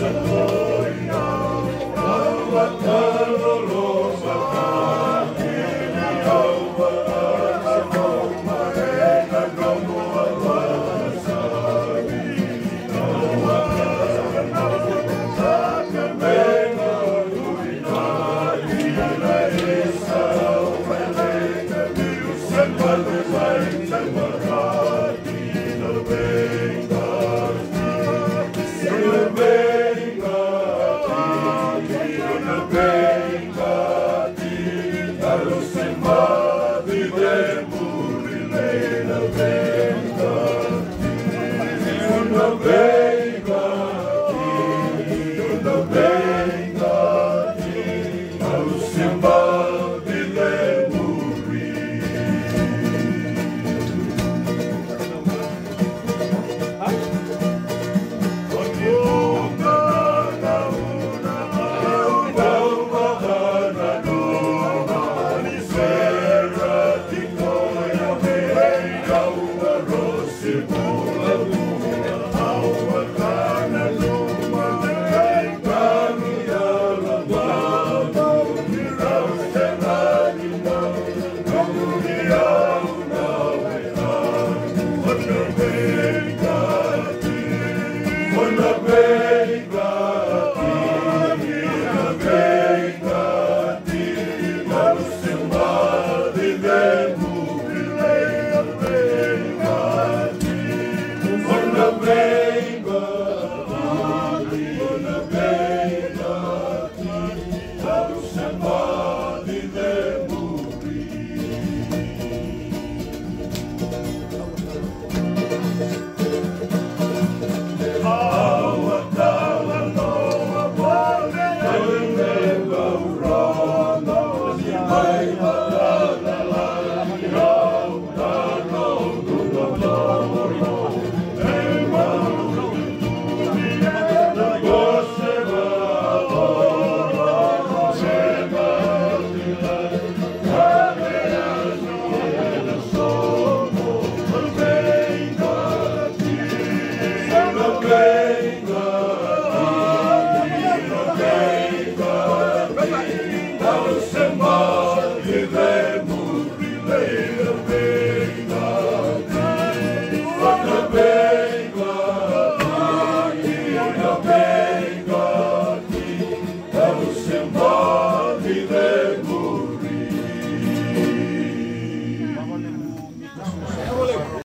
Lord. Go